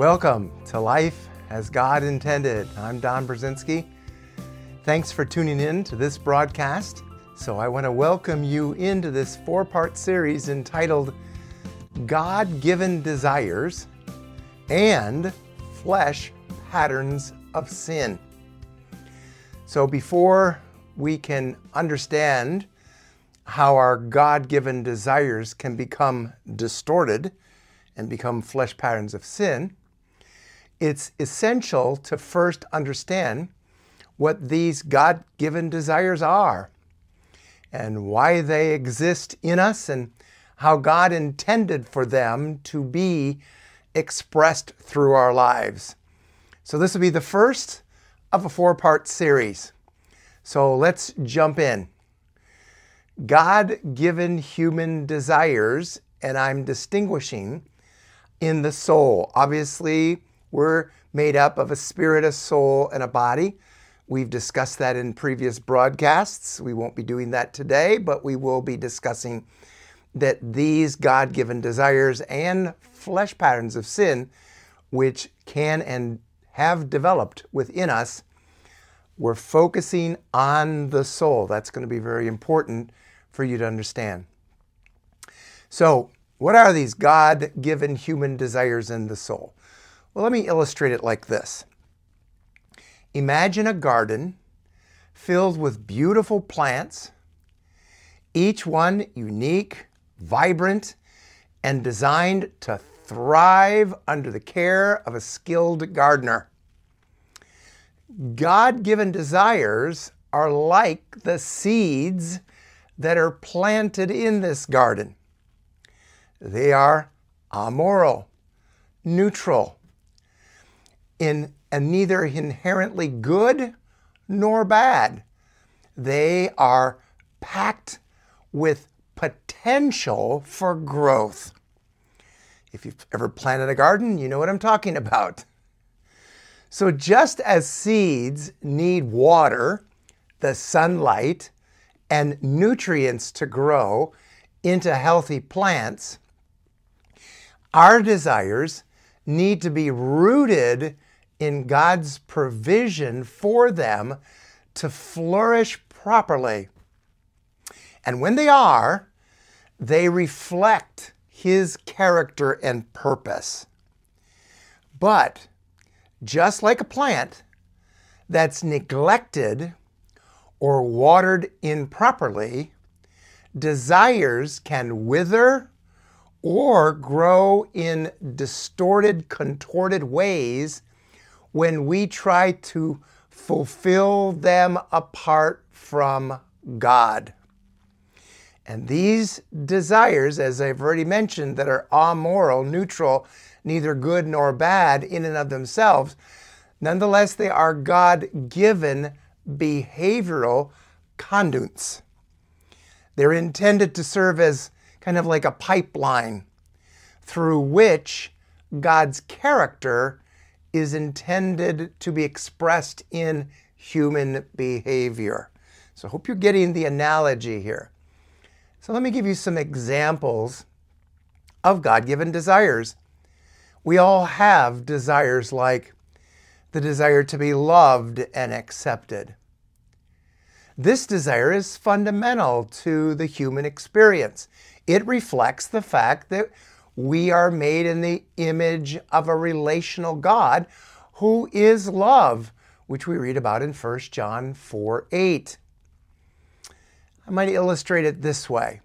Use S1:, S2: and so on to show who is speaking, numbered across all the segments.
S1: Welcome to Life as God Intended. I'm Don Brzezinski. Thanks for tuning in to this broadcast. So, I want to welcome you into this four part series entitled God Given Desires and Flesh Patterns of Sin. So, before we can understand how our God given desires can become distorted and become flesh patterns of sin, it's essential to first understand what these God given desires are and why they exist in us and how God intended for them to be expressed through our lives. So, this will be the first of a four part series. So, let's jump in. God given human desires, and I'm distinguishing in the soul. Obviously, we're made up of a spirit, a soul, and a body. We've discussed that in previous broadcasts. We won't be doing that today, but we will be discussing that these God given desires and flesh patterns of sin, which can and have developed within us, we're focusing on the soul. That's going to be very important for you to understand. So, what are these God given human desires in the soul? Well, let me illustrate it like this Imagine a garden filled with beautiful plants, each one unique, vibrant, and designed to thrive under the care of a skilled gardener. God given desires are like the seeds that are planted in this garden. They are amoral, neutral, in, and neither inherently good nor bad. They are packed with potential for growth. If you've ever planted a garden, you know what I'm talking about. So, just as seeds need water, the sunlight, and nutrients to grow into healthy plants, our desires need to be rooted in God's provision for them to flourish properly. And when they are, they reflect His character and purpose. But just like a plant that's neglected or watered improperly, desires can wither or grow in distorted, contorted ways when we try to fulfill them apart from God. And these desires, as I've already mentioned, that are amoral, neutral, neither good nor bad in and of themselves, nonetheless, they are God given behavioral conduits. They're intended to serve as kind of like a pipeline through which God's character is intended to be expressed in human behavior. So I hope you're getting the analogy here. So let me give you some examples of God given desires. We all have desires like the desire to be loved and accepted. This desire is fundamental to the human experience. It reflects the fact that we are made in the image of a relational God who is love, which we read about in 1 John 4 8. I might illustrate it this way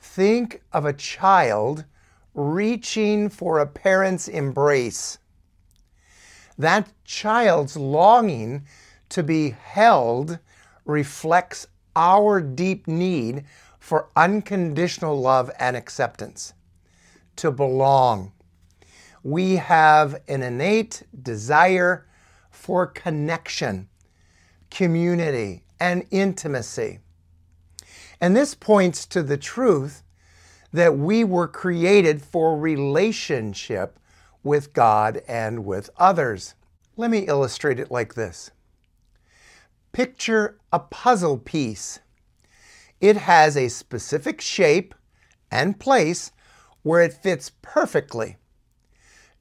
S1: Think of a child reaching for a parent's embrace. That child's longing to be held reflects our deep need for unconditional love and acceptance, to belong. We have an innate desire for connection, community, and intimacy. And this points to the truth that we were created for relationship with God and with others. Let me illustrate it like this. Picture a puzzle piece it has a specific shape and place where it fits perfectly.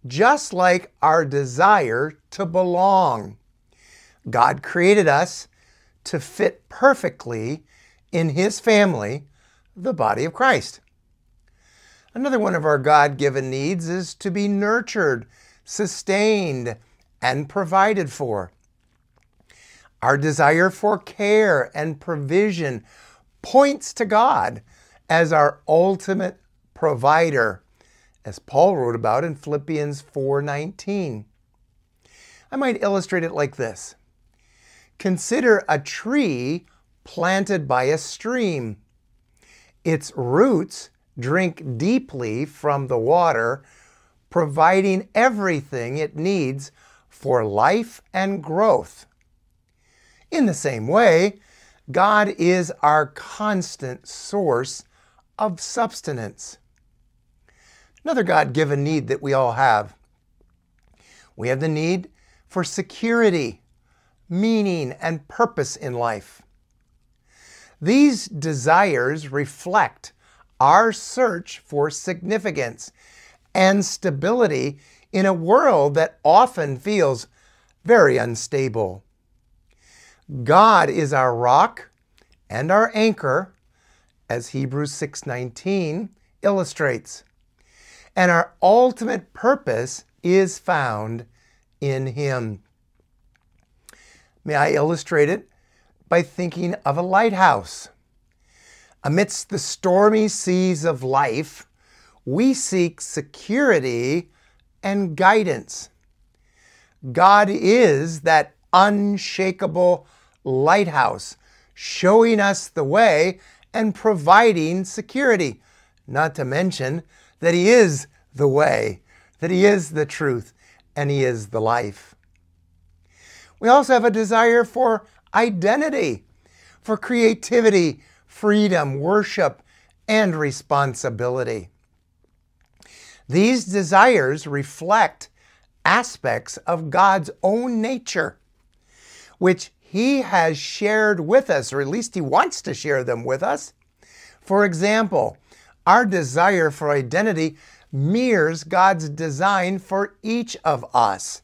S1: just like our desire to belong. God created us to fit perfectly in His family, the body of Christ. Another one of our God given needs is to be nurtured, sustained, and provided for. Our desire for care and provision points to God as our ultimate provider, as Paul wrote about in Philippians 4:19. I might illustrate it like this. Consider a tree planted by a stream. Its roots drink deeply from the water, providing everything it needs for life and growth. In the same way, God is our constant source of substance. Another God given need that we all have. We have the need for security, meaning, and purpose in life. These desires reflect our search for significance and stability in a world that often feels very unstable. God is our rock and our anchor, as Hebrews 6:19 illustrates. And our ultimate purpose is found in him. May I illustrate it by thinking of a lighthouse. Amidst the stormy seas of life, we seek security and guidance. God is that unshakable lighthouse, showing us the way and providing security. Not to mention that He is the way, that He is the truth, and He is the life. We also have a desire for identity, for creativity, freedom, worship, and responsibility. These desires reflect aspects of God's own nature, which he has shared with us, or at least he wants to share them with us. For example, our desire for identity mirrors God's design for each of us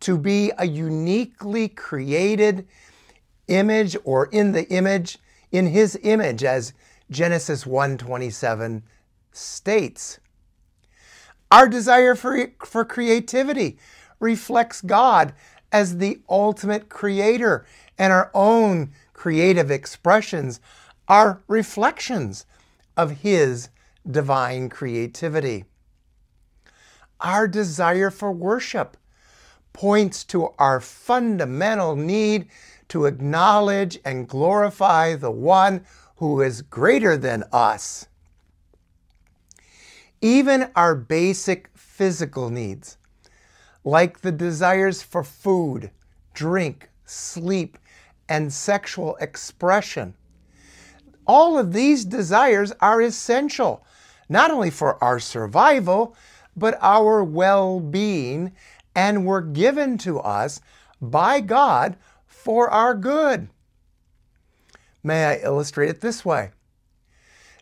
S1: to be a uniquely created image or in the image in his image as Genesis 1:27 states. Our desire for, for creativity reflects God as the ultimate creator and our own creative expressions are reflections of His divine creativity. Our desire for worship points to our fundamental need to acknowledge and glorify the one who is greater than us. Even our basic physical needs, like the desires for food, drink, sleep, and sexual expression. All of these desires are essential, not only for our survival, but our well being, and were given to us by God for our good. May I illustrate it this way?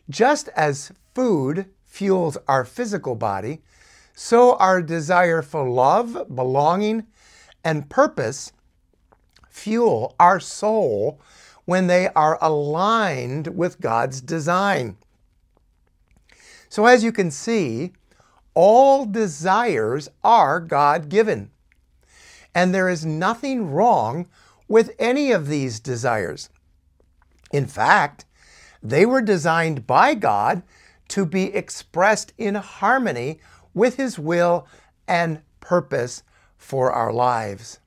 S1: Just as food fuels our physical body, so our desire for love, belonging, and purpose fuel our soul when they are aligned with God's design. So, as you can see, all desires are God given. And there is nothing wrong with any of these desires. In fact, they were designed by God to be expressed in harmony with His will and purpose for our lives.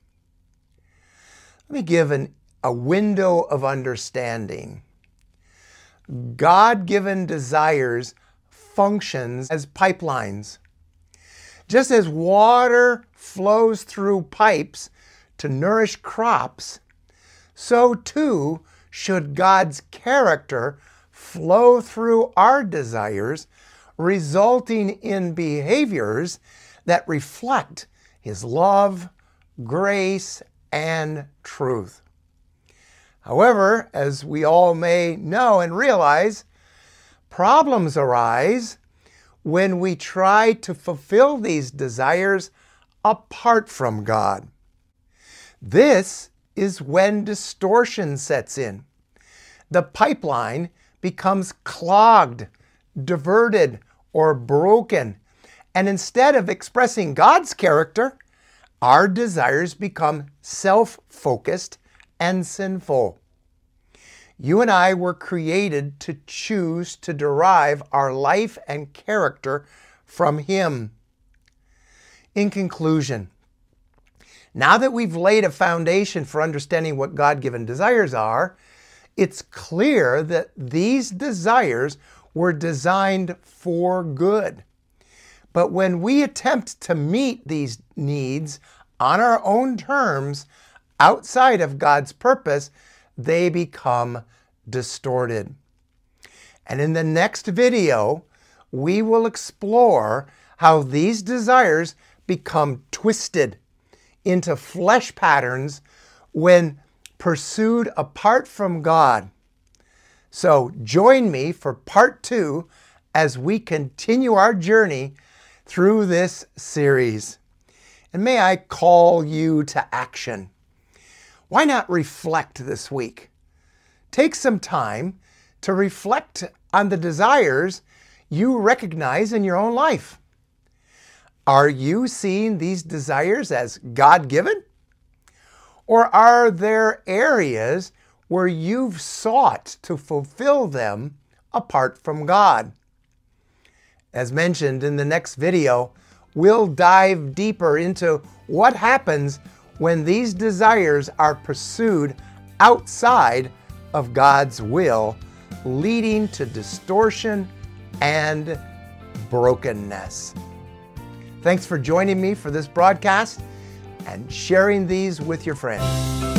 S1: Let me give an, a window of understanding. God given desires functions as pipelines. Just as water flows through pipes to nourish crops, so too should God's character flow through our desires, resulting in behaviors that reflect His love, grace, and truth. However, as we all may know and realize, problems arise when we try to fulfill these desires apart from God. This is when distortion sets in. The pipeline becomes clogged, diverted, or broken. And instead of expressing God's character, our desires become self focused and sinful. You and I were created to choose to derive our life and character from Him. In conclusion, now that we've laid a foundation for understanding what God given desires are, it's clear that these desires were designed for good. But when we attempt to meet these needs on our own terms outside of God's purpose, they become distorted. And in the next video, we will explore how these desires become twisted into flesh patterns when pursued apart from God. So join me for part two as we continue our journey through this series. And may I call you to action. Why not reflect this week? Take some time to reflect on the desires you recognize in your own life. Are you seeing these desires as God given? Or are there areas where you've sought to fulfill them apart from God? As mentioned in the next video, we'll dive deeper into what happens when these desires are pursued outside of God's will, leading to distortion and brokenness. Thanks for joining me for this broadcast and sharing these with your friends.